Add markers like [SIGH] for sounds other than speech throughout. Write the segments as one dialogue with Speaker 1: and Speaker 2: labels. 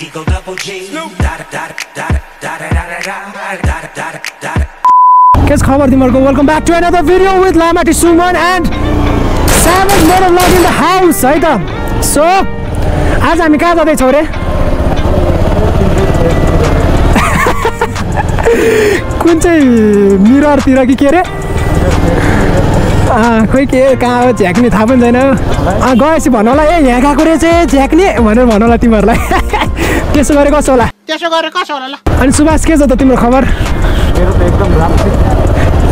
Speaker 1: Eagle double G.
Speaker 2: Kes Khabar Dimargo, welcome back to another video with Lamati Suman and Savage Monologue in the house. है so so आज हामी कहाँ जाँदैछौँ रे कुन चाहिँ मिररतिर कि के अरे खोइ के कहाँ हो? झ्याक्ने थाहा पनि छैन। गएपछि भन होला ए यहाँ गएको रहेछ झ्याक्ने भनेर भन होला तिमीहरूलाई। [LAUGHS] त्यसो गरे कसो होला?
Speaker 3: त्यसो गरेर कसो होला ल।
Speaker 2: अनि सुभाष के छ त तिम्रो खबर?
Speaker 4: मेरो त एकदम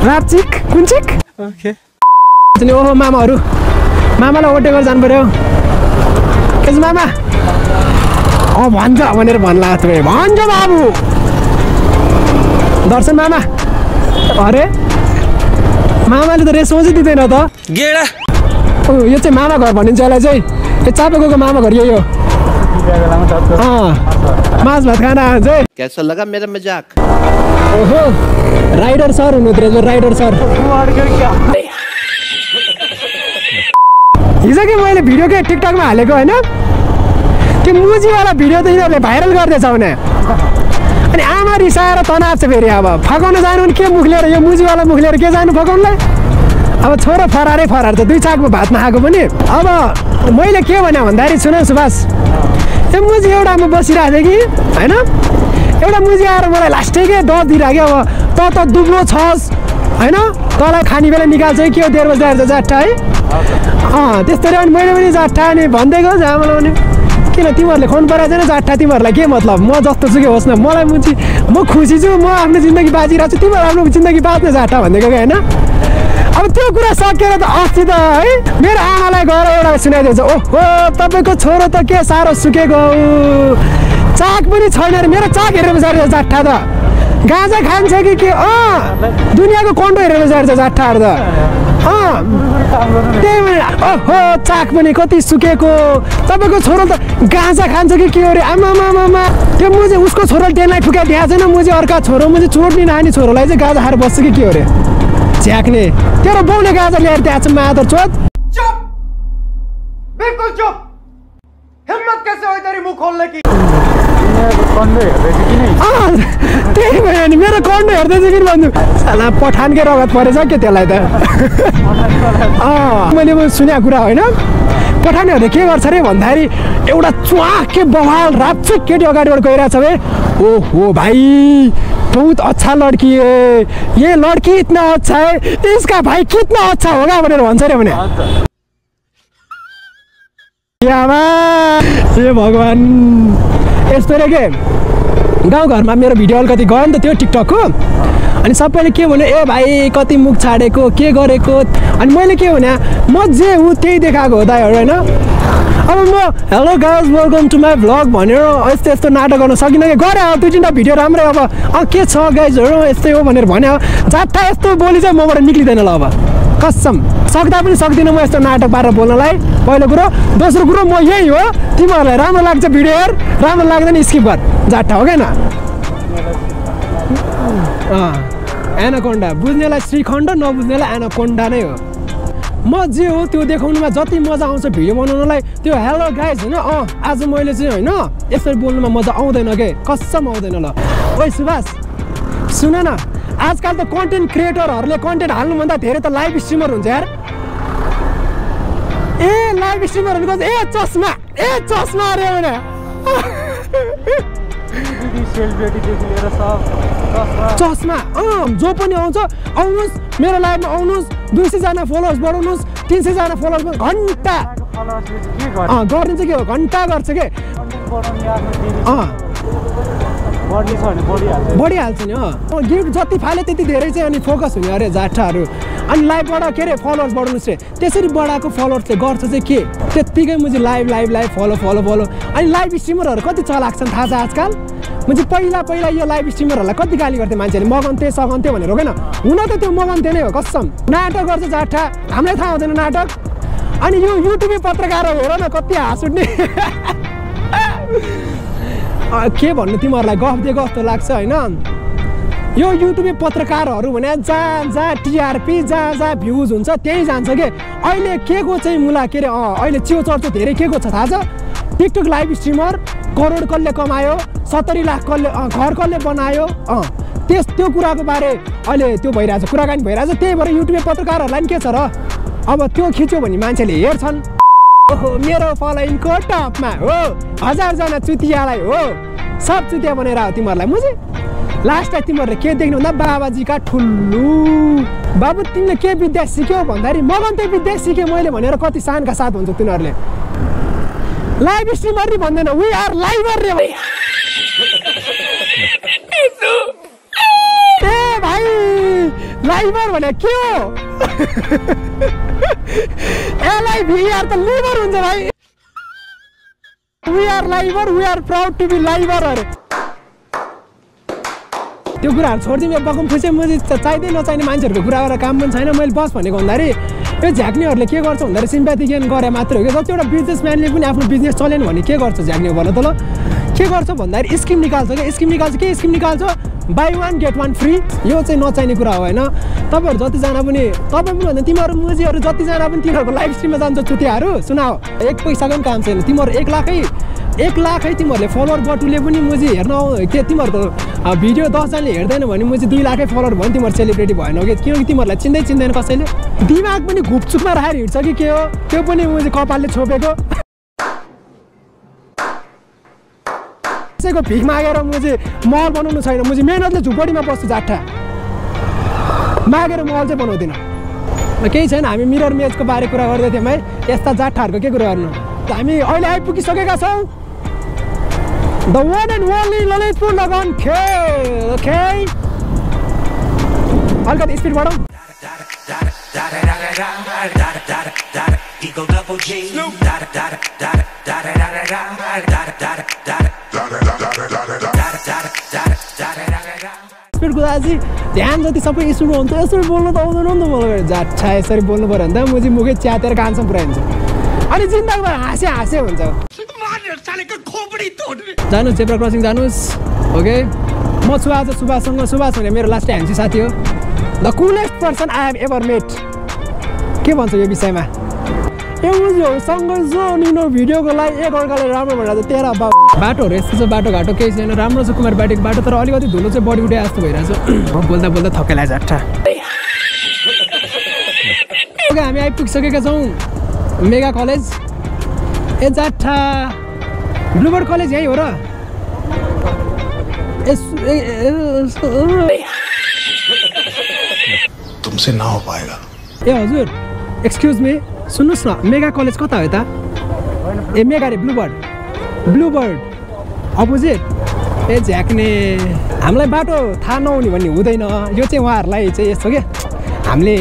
Speaker 2: रापचिक। कुन चिक?
Speaker 4: ओके।
Speaker 2: अनि ओहो मामाहरू। मामालाई ओटेको जानु पऱ्यो के छ मामा। अँ भन्छ भनेर भन्ला तपाईँ। भन्छ बाबु। दर्शन मामा। अरे? मामाले त रेस्पोन्सै दिँदैन त।
Speaker 1: गेडा।
Speaker 2: ऊ, यो चाहिँ मामा घर भनिन्छ यसलाई चाहिँ। यो चापेको मामा घर यो यो। माछ भात खाना चाहिँ
Speaker 5: कैसा लगा मेरा मजाक?
Speaker 2: ओहो राइडर सर हुनुहुँदो रहेछ राइडर सर। हिजो कि मैले भिडियो के टिकटकमा हालेको होइन? त्यो मुजीवाला भिडियो त यिनीहरूले भाइरल गर्दैछ भने अनि आमा रिसाएर तनाव छ फेरि अब। फकाउन जानु भने के मुख लिएर यो मुजीवाला मुख लिएर के जानु फकाउनुलाई अब छोरो फरारै फरार छ। दुई चाकमा भात नखाएको पनि। अब मैले के भने भन्दाखेरि सुन सुभाष त्यो मुजी एउटामा बसिरहेको थिएँ कि? होइन? एउटा मुजी आएर मलाई लास्टै के दस दिइरहेको अब त त दुब्लो छस्। होइन? तँलाई खाने बेला निकाल्छ कि के हो? डेढ बजी आएर जाट्टा है। अँ त्यस्तरी अनि मैले पनि जाट्टा अनि भन्दै गयो आमालाई भने। किन तिमीहरूले खुवाउनु परेको छैन? जाट्टा तिमीहरूलाई के मतलब? म जस्तो सुकै होस् न। मलाई मुची म खुसी छु म आफ्नो जिन्दगी बाँचिरहेको छु। तिमीहरू आफ्नो जिन्दगी बाँच्ने जाट्टा भनिदिएको कि होइन? अब त्यो कुरा सकेर त अस्ति त है मेरो आमालाई गएर एउटा सुनाइदिएछ ओहो तपाईँको छोरो त के साह्रो सुकेको चाक पनि छैन अरे। मेरो चाक हेरेर बसेर जाट्ठा त। गाँजा खान्छ कि के? अँ दुनियाँको कन्डो हेरेर बसेर जाट्ठाहरू त। ओहो चाक पनि कति सुकेको? तपाईँको छोरो त गाँजा खान्छ कि के अरे? आमामामा त्यो मुझे उसको छोरो डेनलाई ठुकाइदिएको छैन। मुझे अर्का छोरो मुझे चोट्ने नानी छोरोलाई चाहिँ गाँजा खाएर बस्छ कि के अरे? झ्याक्ने। तेरो बाउले गाजा ल्याएर त्यहाँ छ मादर चोत
Speaker 4: बिल्कुल चुप! हिम्मत कैसे हो तेरी मुंह कन्डो हेर्दैछ कि नै
Speaker 2: अँ, त्यही भयो नि मेरो कन्ड हेर्दैछ कि भन्नु? साला पठानकै रगत परेछ के त्यसलाई त? मैले सुनेको कुरा होइन। पठानहरूले के गर्छ अरे भन्दाखेरि एउटा च्वाके बवाल राप्चुक केटी अगाडिबाट गइरहेछ बे ओहो भाइ बहुत अच्छा लड्की है ये लड्की इतना अच्छा है इसका भाइ कितना अच्छा होगा भनेर भन्छ अरे भने। ए भगवान्। यस्तो रे के? गाउँघरमा मेरो भिडियो अलिकति गयो नि त त्यो टिकटकको अनि सबैले के भन्यो ए भाइ कति मुख छाडेको के गरेको? अनि मैले के भने म जे हुँ त्यही देखाएको हो दाइहरू होइन? अब म hello guys welcome to my vlog भनेर यस्तो यस्तो नाटक गर्न सकिनँ कि? गरेँ अब दुई तिनवटा भिडियो राम्रै अब के छ गाइजहरू यस्तै हो भनेर भन्यो। जाट्टा यस्तो बोली चाहिँ मबाट निक्लिँदैन ल अब। कसम। सक्दा पनि सक्दिनँ म यस्तो नाटक पारेर बोल्नलाई। पहिलो कुरो। दोस्रो कुरो म यही हो। तिमीहरूलाई राम्रो लाग्छ भिडियो हेर राम्रो लाग्दैन स्किप गर। जाट्टा हो क्या एनाकोन्डा। बुझ्नेलाई श्रीखण्ड नबुझ्नेलाई एनाकोन्डा नै हो। म जे हो त्यो देखाउनुमा जति मजा आउँछ भिडियो बनाउनलाई त्यो हेलो गाइज होइन? अँ आज मैले चाहिँ होइन यसरी बोल्नुमा मजा आउँदैन के? कसम आउँदैन ल। ओइ सुभाष सुन न। आजकल त कन्टेन्ट क्रिएटरहरूले कन्टेन्ट हाल्नुभन्दा धेरै त लाइभ स्ट्रिमर हुन्छ यार। ए लाइभ स्ट्रिमरहरूको ए चस्मा! ए चस्मा अरे भने।
Speaker 4: चस्मा
Speaker 2: अँ जो पनि आउँछ आउनुहोस्। मेरो लाइभमा आउनुहोस्। दुई सयजना फलोवर्स बढाउनुहोस्। तिन सयजना फलोवर्स घन्टा।
Speaker 4: चाहिँ के
Speaker 2: हो? घन्टा गर्छ के? अँ।
Speaker 4: बढिहाल्छ।
Speaker 2: नि अँ गिफ्ट जति फाले त्यति धेरै चाहिँ अनि फोकस हुने अरे जाट्ठाहरू अनि लाइभबाट के अरे फलोवर्स बढाउनुहोस् रे। त्यसरी बढाएको फलोवर्सले गर्छ चाहिँ के? त्यत्तिकै मुझे live live live follow follow follow अनि लाइभ स्ट्रिमरहरू कति चलाएको छन् थाहा छ आजकल? म चाहिँ पहिला पहिला यो लाइभ स्ट्रिमरहरूलाई कति गाली गर्थेँ मान्छेले मगन्थे सगन्थे भनेर हो हुन त त्यो मगन्थे नै हो कसम। नाटक गर्छ जाट्ठा हामीलाई थाहा हुँदैन नाटक। अनि यो युट्युबे पत्रकार हेर न कति हाँस उठ्ने [LAUGHS] के भन्नु तिमीहरूलाई? गफ दिएको जस्तो लाग्छ होइन? यो युट्युबे पत्रकारहरू भने जहाँ जहाँ टिआरपी जहाँ जहाँ भ्युज हुन्छ त्यहीँ जान्छ के? अहिले के को चाहिँ मुला के अरे अँ अहिले च्याउ चर्चो धेरै के को छ थाहा छ? टिकटक लाइभ स्ट्रिमर करोड कसले कमायो सत्तरी लाख कसले घर कसले बनायो अँ त्यस त्यो कुराको बारे अहिले त्यो भइरहेछ कुराकानी भइरहेछ त्यही भएर युट्युब पत्रकारहरूलाई नि के छ र? अब त्यो खिच्यो भने मान्छेले हेर्छन्। ओहो मेरो फलोइङको टपमा हो। हजारजना चुतियालाई हो। सब चुतिया बनाएर आयो तिमीहरूलाई मुझे लास्टमा तिमीहरूले के देख्नु भन्दा बाबाजीका ठुल्लु। बाबु तिमीले के विद्या सिक्यौ भन्दाखेरि मगन त्यो विद्या सिकेँ मैले भनेर कति सानका साथ हुन्छ तिनीहरूले। लाइभ स्ट्रिमर नि भन्दैन। वी आर लाइभर रे भाइ ए भाइ लाइभर भने के हो? [LAUGHS] एलआइभिआर त लिभर हुन्छ भाइ we are liver we are proud to be liver अरे त्यो कुराहरू छोडिदिउँ बकम खुसी चाहिँ चाहिँदै नचाहिने मान्छेहरूको कुरा गरेर काम पनि छैन। मैले बस भनेको भन्दाखेरि यो झ्याक्नेहरूले के गर्छ भन्दाखेरि सिम्प्याथी गेन गरे मात्र हो कि? जति एउटा बिजनेसम्यानले पनि आफ्नो बिजनेस चलेन भने के गर्छ झ्याक्ने भन त ल। के गर्छ भन्दाखेरि स्किम निकाल्छ क्या? स्किम निकाल्छ के? स्किम निकाल्छ? Buy one get one free यो चाहिँ नचाहिने कुरा हो होइन? तपाईँहरू जतिजना पनि तपाईँ पनि भन्दा तिमीहरू मुजीहरू जतिजना पनि तिनीहरूको लाइभ स्ट्रिममा जान्छ चुतियाहरू सुनाओ। एक पैसाको पनि काम छैन। तिमीहरू एक लाखै एक लाखै तिमीहरूले फलोवर बटुले पनि मुजी हेर्न आउ- के तिमीहरूको भिडियो दसजनाले हेर्दैन भने मुजी दुई लाखै फलोवर भयो भने तिमीहरू सेलिब्रेटी भएन कि? किनकि तिमीहरूलाई चिन्दै चिन्दैन कसैले। दिमाग पनि घुपचुकमा राखेर हिँड्छ कि के हो? त्यो पनि मुजी कपालले छोपेको। कसैको भिख मागेर मुजी महल बनाउनु छैन मुजी मेहनतले झुपडीमा बस्छु जाठा मागेर महल चाहिँ बनाउँदिनँ केही छैन हामी मिरर मेजको बारे कुरा गर्दै थियौँ है यस्ता जाठाहरूको के कुरा गर्नु हामी अहिले आइपुगिसकेका छौँ the one and only Lalitpur लगन खेल ओके अलिकति स्पिड बढाउँ
Speaker 1: Eagle double G. Da da da da da da da da da da da da da
Speaker 2: कुदाएपछि ध्यान जति सबै स्पिड हुन्छ यसरी बोल्नु त आउँदैन नि त मलाई जाट्ठा यसरी बोल्नु पऱ्यो भने त म चाहिँ मुखै च्यातेर कान्छम पुऱ्याइन्छ। अनि जिन्दगीभर हाँसे हाँसे हुन्छ। जानुहोस् जेब्रा क्रसिङ जानुहोस् ओके म छु आज सुभाषसँग सुभाष भने मेरो लास्ट ह्यान्सी साथी हो। The coolest person I have ever met के भन्छ यो विषयमा? अनि यिनीहरू भिडियोको लागि एक अर्काले राम्रो भनेर त तेह्र बाटोहरू यस्तो छ बाटोघाटो केही छैन राम्रो छ कुमार बाटीको बाटो तर अलिकति धुलो चाहिँ बढी उठे जस्तो भइरहेछ म बोल्दा बोल्दा थकेला ओके हामी आइपुगिसकेका छौँ मेगा कलेज ए जाट्ठा ब्लुबर्ड कलेज यहीँ हो र ए हजुर एक्सक्युज मी सुन्नुहोस् न मेगा कलेज कता हो यता? ए मेगा रे ब्लुबर्ड। ब्लुबर्ड। अपोजिट। ए झ्याक्ने हामीलाई बाटो थाहा नहुने भन्ने हुँदैन। यो चाहिँ उहाँहरूलाई चाहिँ यस्तो क्या हामीले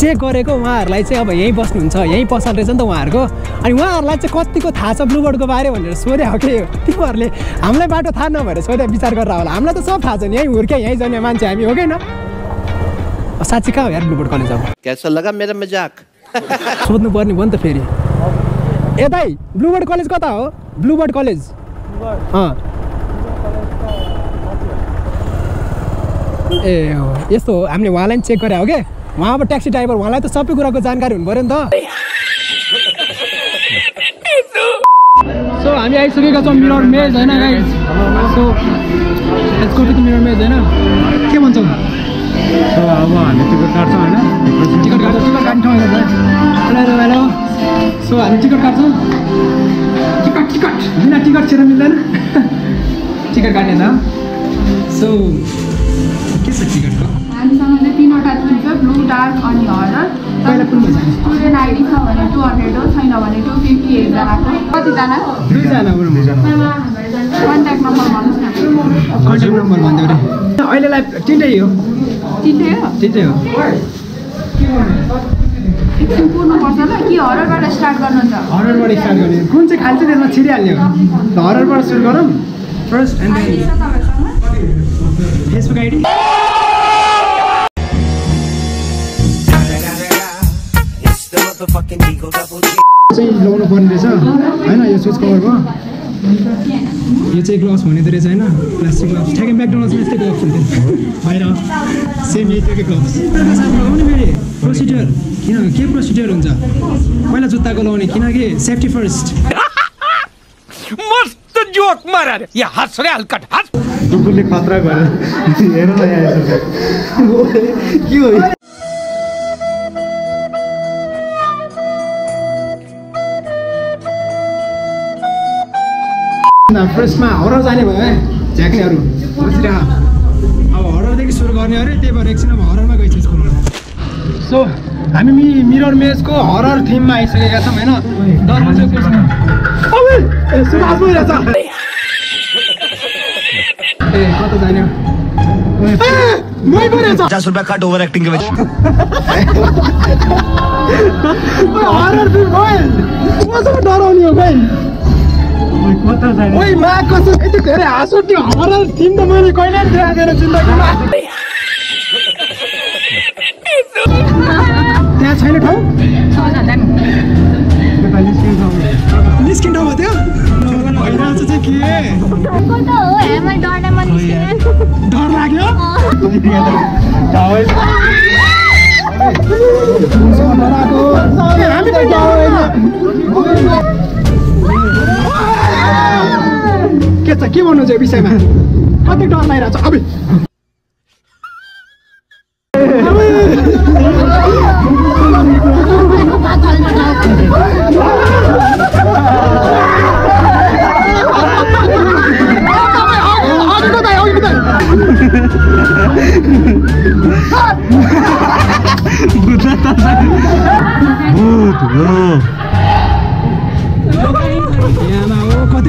Speaker 2: चेक गरेको उहाँहरूलाई चाहिँ अब यहीँ बस्नुहुन्छ यहीँ पसल रहेछ नि त उहाँहरूको। अनि उहाँहरूलाई चाहिँ कतिको थाहा छ ब्लुबर्डको बारे भनेर सोधे हो कि? तिमीहरूले हामीलाई बाटो थाहा नभएर सोधे विचार गरेर होला हामीलाई त सब थाहा छ नि यहीँ हुर्के यहीँ जन्मे मान्छे हामी हो कि न साँच्ची कहाँ हो यार ब्लुबर्ड कलेज अब
Speaker 5: कैसा लगा मेरा मजाक?
Speaker 2: सोध्नु पर्ने भयो नि त फेरि। दाइ ब्लुबर्ड कलेज कता हो? ब्लुबर्ड कलेज अँ। ए यस्तो हो हामीले उहाँलाई पनि चेक गरे हो क्या उहाँ अब ट्याक्सी ड्राइभर उहाँलाई त सबै कुराको जानकारी हुनु पऱ्यो नि त। सो हामी आइसकेका छौँ मिरर मेज होइन गाइस सो टु मिरर मेज होइन? के भन्छौ?
Speaker 6: सो अब हामी टिकट काट्छौँ होइन
Speaker 2: टिकट काट्छ टिकट ठाउँ हेलो हेलो सो हामी टिकट काट्छौँ टिकट टिकट बिना टिकट छिर मिल्दैन टिकट काट्ने त सो के छ टिकटको
Speaker 7: हामीसँग चाहिँ तिनवटा छ ब्लू डार्क अनि हरर
Speaker 2: पहिला कुन
Speaker 7: स्टुडेन्ट आइडी छ भने टु हन्ड्रेड हो छैन भने टु फिफ्टी एकजनाको कतिजना
Speaker 2: दुईजना
Speaker 7: कन्ट्याक्ट नम्बर भन्नुहोस् न
Speaker 2: कन्ट्याक्ट नम्बर भनिदियो अरे अहिलेलाई तिनटै हो
Speaker 7: तिनटै हो
Speaker 2: हो
Speaker 7: स्टार्ट
Speaker 2: गर्ने कुन चाहिँ खालि त्यसमा छिरिहाल्ने हो? सुरु गरौँ। फर्स्ट एन्ड फेसबुक आइडी चाहिँ लाउनु पर्ने रहेछ। होइन यो स्विच कभरको यो चाहिँ ग्लभ्स हुने रहेछ होइन? प्लास्टिक ग्लभ्स ठ्याक्कै म्याकडोनल्ड्समा यस्तै ग्लभ्स हुन्थ्यो। बाहिर। सेम यही ग्लभ्स लगाउने फेरि। प्रोसिडियर किन? के प्रोसिडियर हुन्छ? पहिला जुत्ताको लगाउने किनकि सेफ्टी फर्स्ट
Speaker 3: मस्त जोक मारा रे या हंस रे हलकट हंस
Speaker 6: कुकुरले खतरा गरेर हेर न यहाँ।
Speaker 4: के हो?
Speaker 2: फर्स्टमा हरर जाने भयो है झ्याक्नेहरू बसिरह। अब हररदेखि सुरु गर्ने अरे त्यही भएर एकछिन अब हररमा गइन्छ स्कुलमा। सो हामी मि मिरर मेजको हरर थिममा आइसकेका छौँ होइन? [LAUGHS] ए, कता जाने।
Speaker 1: पचास रुपया कट ओवर एक्टिंग के [LAUGHS]
Speaker 2: डराउने हो भाइ ओइ मा कसो यति धेरै हाँस त मैले कहिले पनि देखाएको थिएन जिन्दगीमा त्यहाँ छैन ठाउँ? निस्किन ठाउँमा थियो भइरहेको चाहिँ के? डर लाग्यो? हामी त छ के भन्नु चाहिँ विषयमा? कति डर लागिरहेको छ? अबे! कता अघि कता यहाँमा हो कति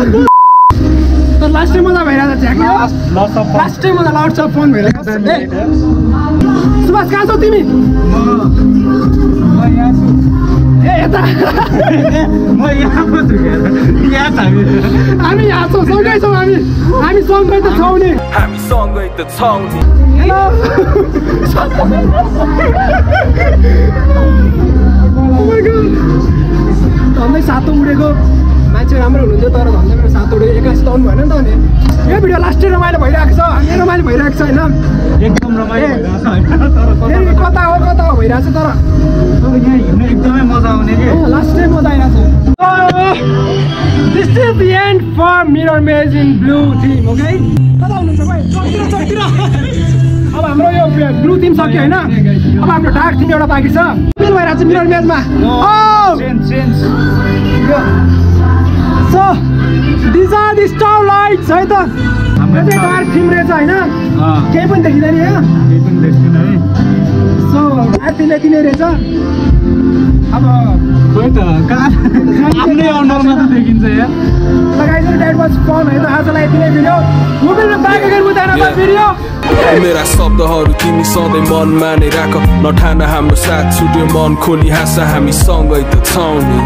Speaker 2: लास्टै भइरहेको झ्याक्ने
Speaker 6: ल सब
Speaker 2: लास्टै मजा लाउड छ फोन भइरहेको ए, सुभाष कहाँ छौ तिमी?
Speaker 6: म यहाँ छु।
Speaker 2: ए यता। [LAUGHS]
Speaker 6: हामी।
Speaker 2: हामी यहाँ छौँ सँगै छौँ हामी। हामी सँगै त छौँ नि।
Speaker 3: हामी सँगै त छौँ नि।
Speaker 2: हेलो। धन्दै सातो उडेको। मान्छे राम्रो हुनुहुन्थ्यो तर धन्दै मेरो सातो उडेको एक्कासी त आउनु भएन नि त अनि। यो भिडियो लास्टै रमाइलो भइरहेको छ हामी रमाइलो भइरहेको छ होइन?
Speaker 6: एकदम रमाइलो कता
Speaker 2: हो कता हो भइरहेको छ तर।
Speaker 6: तर यहाँ हिँड्नु एकदमै मजा आउने कि?
Speaker 2: लास्टै मजा आइरहेको छ। This is the end for mirror maze in blue theme okay कता हुनुहुन्छ भाइ? चौतिर चौतिर। अब हाम्रो यो ब्लू थिम सक्यो होइन? अब हाम्रो डार्क एउटा बाँकी छ। मेल भइरहेको छ mirror so these are the star lights है त? यो चाहिँ डार्क थिम रहेछ होइन? केही पनि देखिँदैन यहाँ।
Speaker 6: केही पनि देख्दैन है।
Speaker 2: सो राति लेखिने रहेछ। अब
Speaker 6: खोइ त कहाँ? आफ्नै अनुहारमा त देखिन्छ यहाँ।
Speaker 2: लगाइदिनु डेट वाज फन है त? आजलाई यति नै भिडियो मोबाइलमा back again with another video
Speaker 3: मेरा शब्दहरू तिमी सधैँ मनमा नै राख। नठान हाम्रो साथ छुट्यो मन खोली हाँस हामी सँगै त छौँ नि।